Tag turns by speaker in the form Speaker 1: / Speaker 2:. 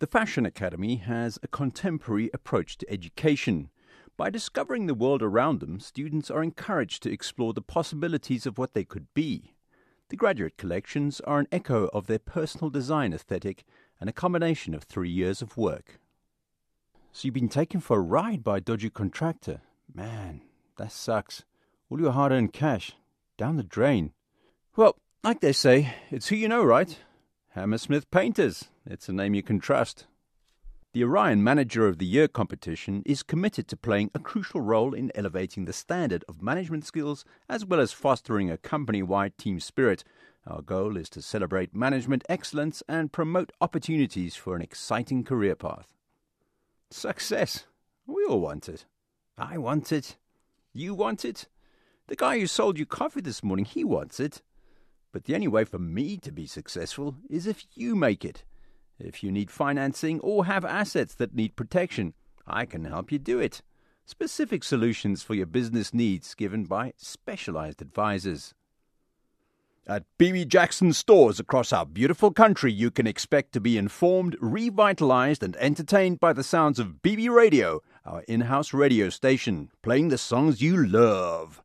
Speaker 1: The Fashion Academy has a contemporary approach to education. By discovering the world around them, students are encouraged to explore the possibilities of what they could be. The graduate collections are an echo of their personal design aesthetic and a combination of three years of work. So you've been taken for a ride by a dodgy contractor. Man, that sucks. All your hard earned cash, down the drain. Well, like they say, it's who you know, right? Hammersmith Painters. It's a name you can trust. The Orion Manager of the Year competition is committed to playing a crucial role in elevating the standard of management skills as well as fostering a company wide team spirit. Our goal is to celebrate management excellence and promote opportunities for an exciting career path. Success. We all want it. I want it. You want it. The guy who sold you coffee this morning, he wants it. But the only way for me to be successful is if you make it. If you need financing or have assets that need protection, I can help you do it. Specific solutions for your business needs given by specialized advisors. At BB Jackson stores across our beautiful country, you can expect to be informed, revitalized, and entertained by the sounds of BB Radio, our in house radio station, playing the songs you love.